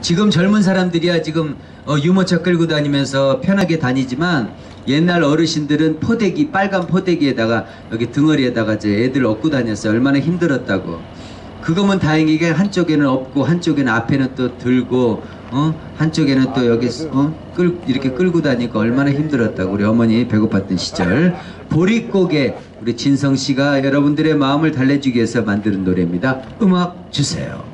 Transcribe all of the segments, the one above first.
지금 젊은 사람들이야 지금 어, 유모차 끌고 다니면서 편하게 다니지만 옛날 어르신들은 포대기 빨간 포대기에다가 여기 등허리에다가 이제 애들 업고 다녔어요. 얼마나 힘들었다고. 그거면 다행이게 한쪽에는 업고 한쪽에는 앞에는 또 들고 어 한쪽에는 또 여기 어? 끌 이렇게 끌고 다니고 얼마나 힘들었다고 우리 어머니 배고팠던 시절 보릿고개 우리 진성 씨가 여러분들의 마음을 달래주기 위해서 만드는 노래입니다. 음악 주세요.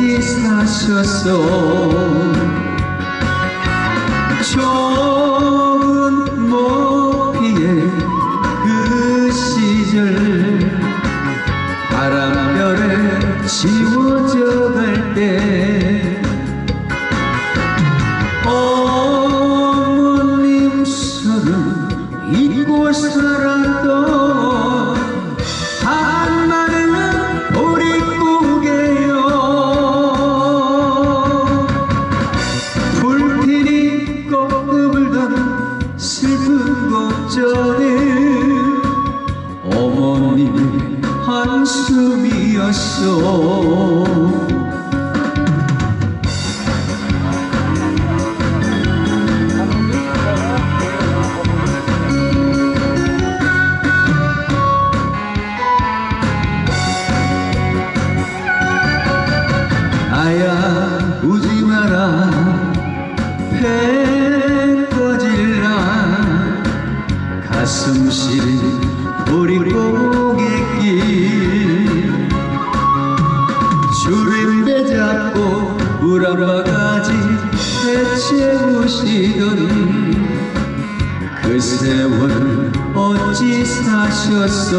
어찌 사셨어 한숨이었어 물한 바가지 채우시더니 그 세월 어찌 사셨어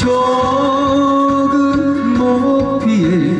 적은 모피에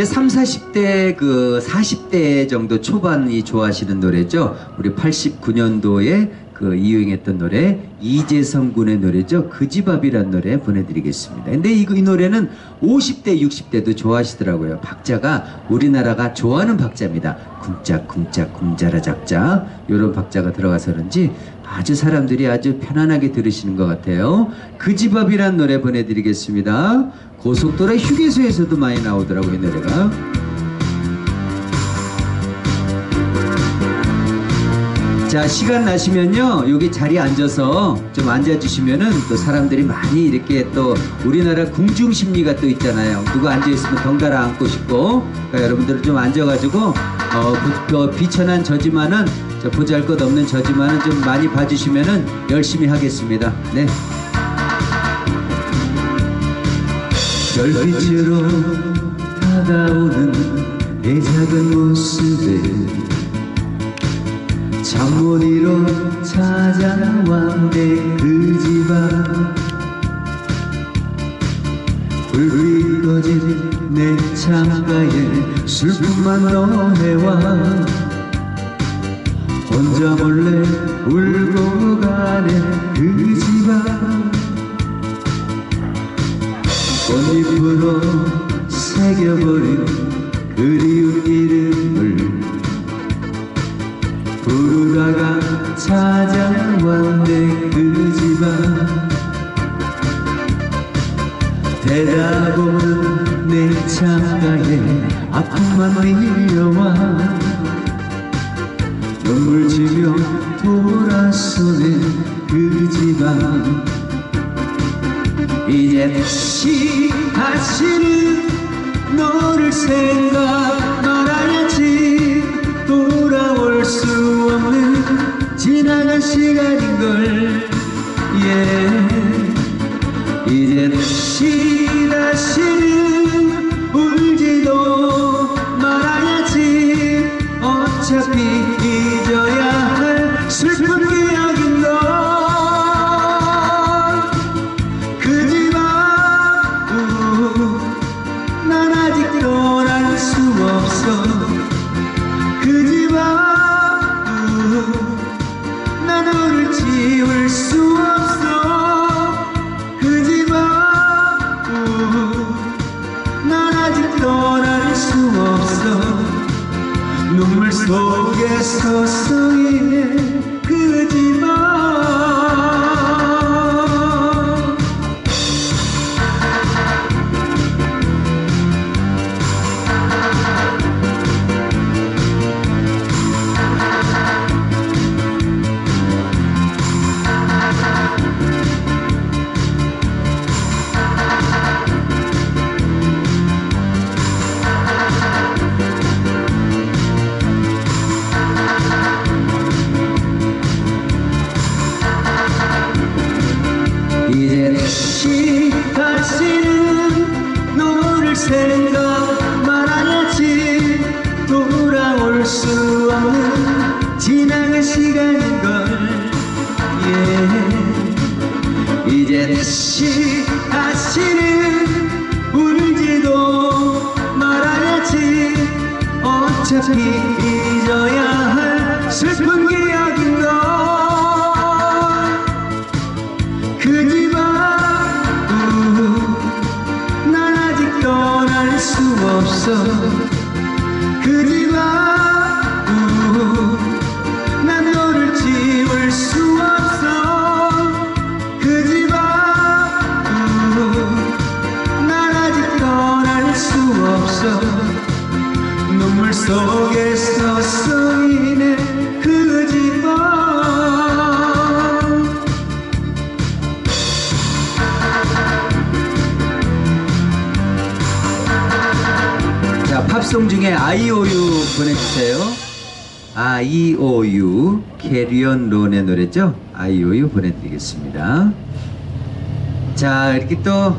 이제 3, 40대 그 40대 정도 초반이 좋아하시는 노래죠. 우리 89년도에 그 이유행했던 노래 이재성 군의 노래죠. 그 집 앞이란 노래 보내드리겠습니다. 근데 이, 이 노래는 50대, 60대도 좋아하시더라고요. 박자가 우리나라가 좋아하는 박자입니다. 쿵짝, 쿵자라 작자 이런 박자가 들어가서 그런지 아주 사람들이 아주 편안하게 들으시는 것 같아요. 그 집 앞이란 노래 보내드리겠습니다. 고속도로 휴게소에서도 많이 나오더라고요, 이 노래가. 자, 시간 나시면요, 여기 자리에 앉아서 좀 앉아주시면은 또 사람들이 많이 이렇게 또 우리나라 궁중 심리가 또 있잖아요. 누가 앉아있으면 덩달아 앉고 싶고. 그러니까 여러분들은 좀 앉아가지고, 어, 부- 어, 비천한 저지만은, 자, 보잘 것 없는 저지만은 좀 많이 봐주시면은 열심히 하겠습니다. 네. 별빛으로 다가오는 내 작은 모습에 잠못 이로 찾아와 내 그집 앞. 불빛 꺼진 내 창가에 슬픔만 너해와 혼자 몰래 울고 가네 그 집안. 꽃잎으로 새겨버린 그리운 이름을 부르다가 찾아왔네 그 집안. 대다보는 내 창가에 아픔만 밀려와 눈물 지며 돌아서네 그 집안 이제 다시 다시는 속에 없어 아이오유 캐리언 론의 노래죠. 아이오유 보내드리겠습니다. 자, 이렇게 또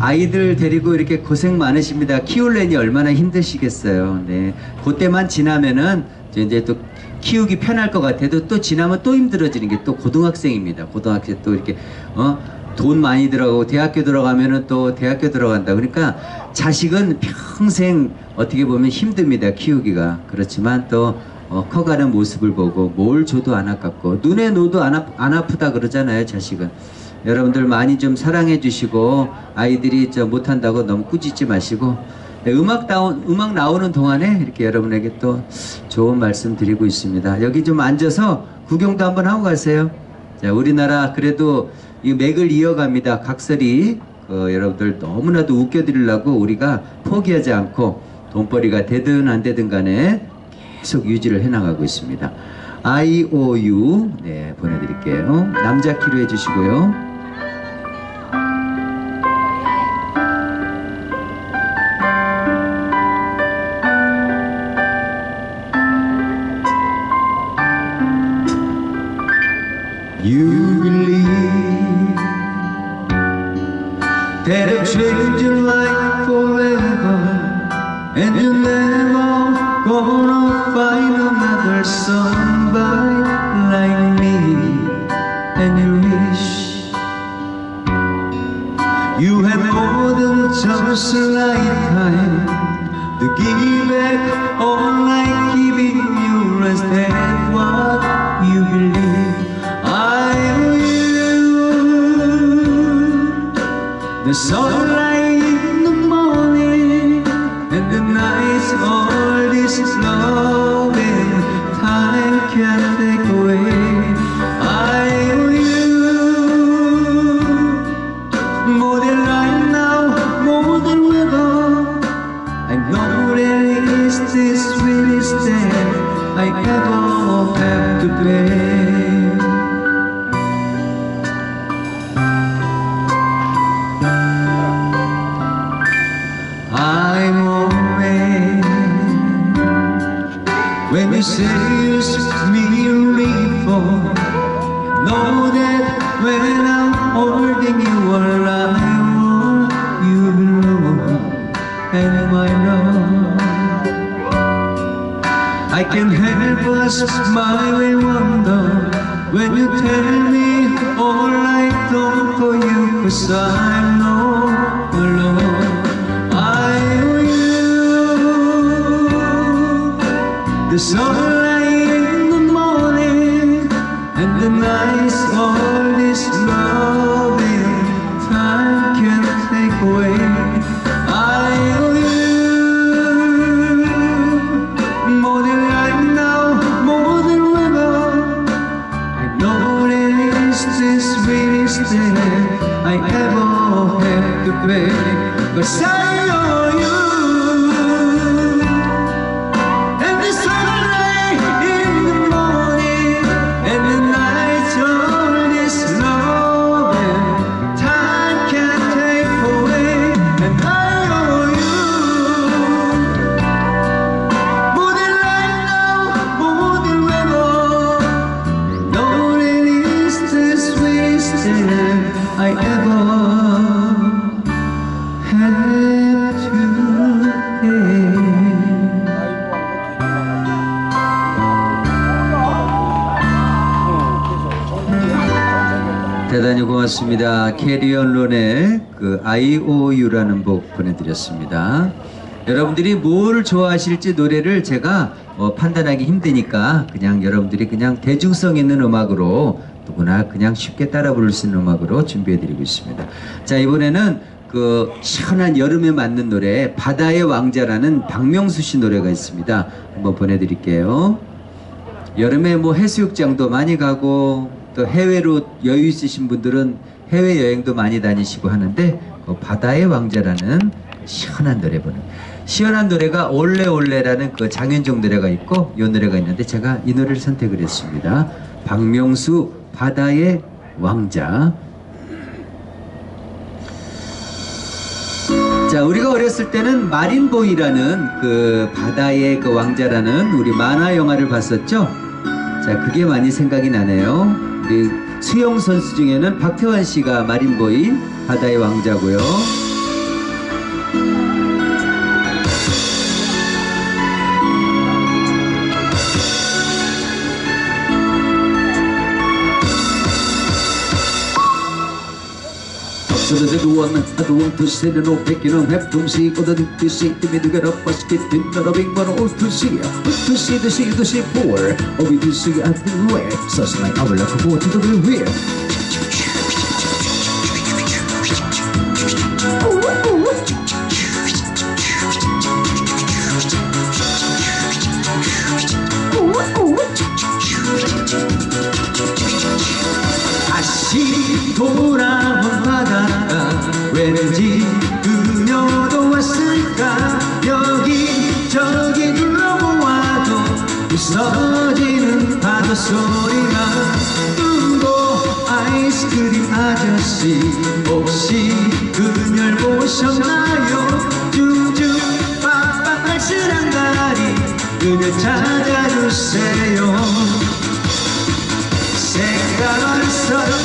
아이들 데리고 이렇게 고생 많으십니다. 키울래니 얼마나 힘드시겠어요. 네, 그때만 지나면은 이제 또 키우기 편할 것 같아도 또 지나면 또 힘들어지는 게 또 고등학생입니다. 고등학생 또 이렇게 어? 돈 많이 들어가고 대학교 들어가면은 또 대학교 들어간다. 그러니까 자식은 평생 어떻게 보면 힘듭니다. 키우기가. 그렇지만 또 어, 커가는 모습을 보고 뭘 줘도 안 아깝고 눈에 놓도 안, 아, 안 아프다 그러잖아요. 자식은. 여러분들 많이 좀 사랑해 주시고 아이들이 저 못한다고 너무 꾸짖지 마시고 네, 음악 나온 음악 나오는 동안에 이렇게 여러분에게 또 좋은 말씀 드리고 있습니다. 여기 좀 앉아서 구경도 한번 하고 가세요. 자, 우리나라 그래도 이 맥을 이어갑니다. 각설이 어, 여러분들 너무나도 웃겨드리려고 우리가 포기하지 않고 돈벌이가 되든 안 되든 간에 계속 유지를 해나가고 있습니다. IOU 네 보내드릴게요. 남자 키로 해주시고요. Find another somebody like me. And you wish you had more than just a lifetime to give back all I giving you instead what you believe I will the sunlight in the morning and the nights all this loving and wonder When you tell me all I done for you Cause 고맙습니다. 캐리언 론의 그 IOU라는 곡 보내드렸습니다. 여러분들이 뭘 좋아하실지 노래를 제가 뭐 판단하기 힘드니까 그냥 여러분들이 그냥 대중성 있는 음악으로 누구나 그냥 쉽게 따라 부를 수 있는 음악으로 준비해드리고 있습니다. 자 이번에는 그 시원한 여름에 맞는 노래 바다의 왕자라는 박명수 씨 노래가 있습니다. 한번 보내드릴게요. 여름에 뭐 해수욕장도 많이 가고 또 해외로 여유 있으신 분들은 해외 여행도 많이 다니시고 하는데 그 바다의 왕자라는 시원한 노래 보는 시원한 노래가 올레 올레라는 그 장윤정 노래가 있고 이 노래가 있는데 제가 이 노래를 선택을 했습니다. 박명수 바다의 왕자 자, 우리가 어렸을 때는 마린보이라는 그 바다의 그 왕자라는 우리 만화 영화를 봤었죠? 자, 그게 많이 생각이 나네요. 우리 수영 선수 중에는 박태환 씨가 마린보이 바다의 왕자고요. i toan At hun to see. pekene om heft om sig Og da du til til middagen opp av skrittinner Og vingene og pussy Pussy, to see du sier på Og vi see, si do du er Such som jeg avler for båten og du 부서지는 파도 소리가 뚱고 아이스크림 아저씨 혹시 그녀를 보셨나요? 쭈쭈 빠빠 알쓸한 다리 그녀 찾아주세요. 색깔 선글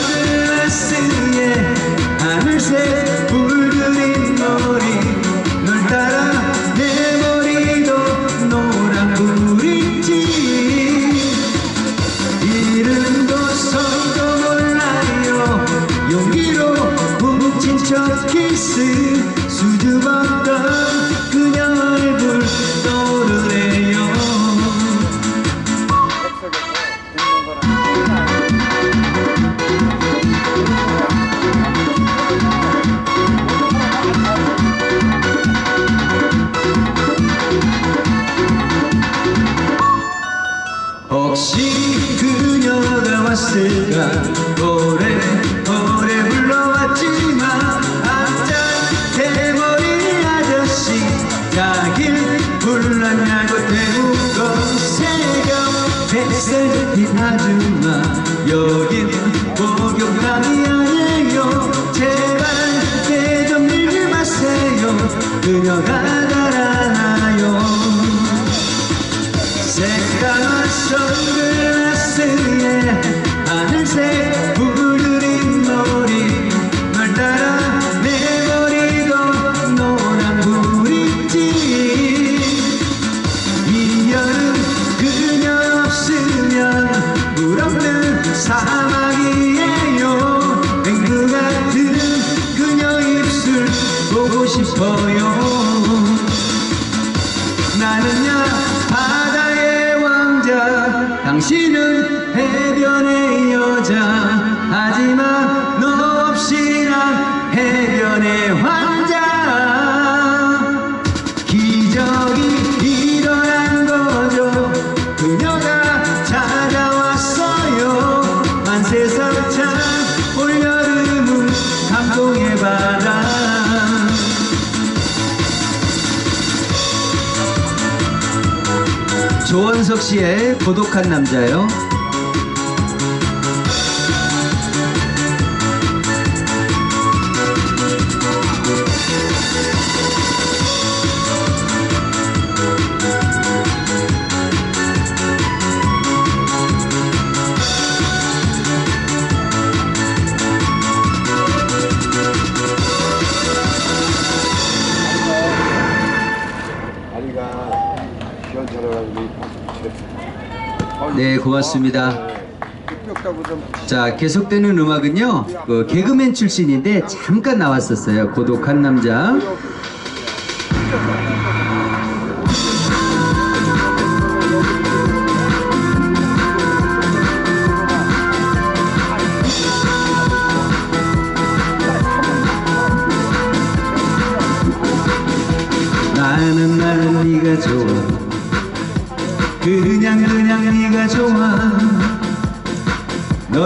셀이긴 하지만 여긴 목욕탕이 아니에요. 제발 때좀 밀지 마세요. 그녀가 달아나요. 새까만 선글라스에 하늘색 부 사 조원석 씨의 고독한 남자요. 네, 고맙습니다. 자, 계속되는 음악은요. 그 개그맨 출신인데 잠깐 나왔었어요. 고독한 남자.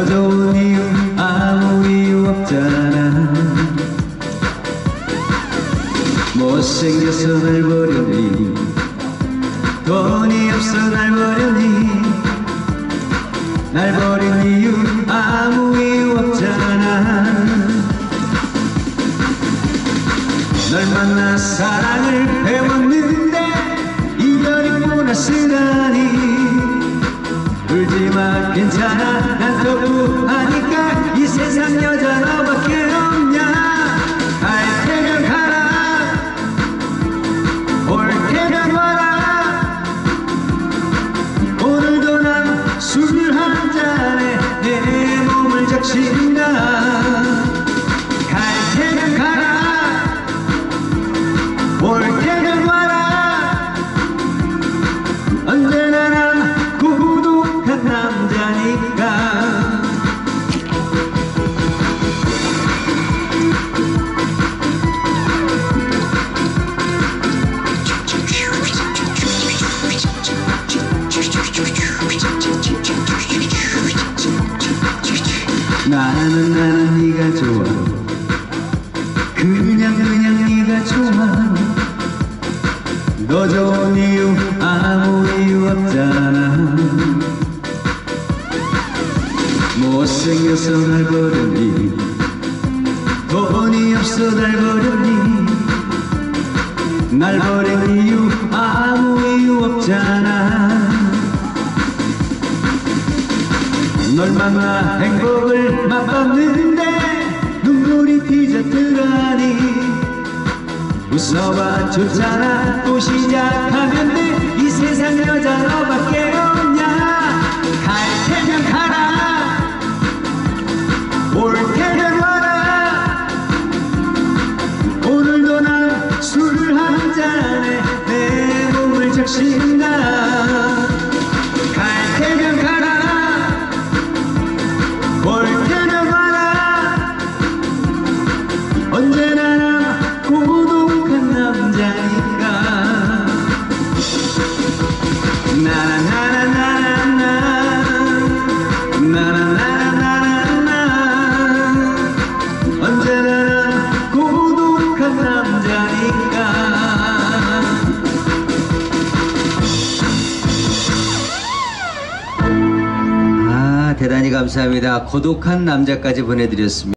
좋은 이유 아무 이유 없잖아. 못생겨서 날 못생겨서 날 버렸니? 돈이 없어 날 버렸니? 날 버린 이유 아무 이유 없잖아. 널 만나 행복을 맛봤는데 눈물이 뒤졌더라니. 웃어봐 좋잖아. 또 시작하면 돼. 이 세상 여자 너밖에 몸을 감사합니다. 고독한 남자까지 보내드렸습니다.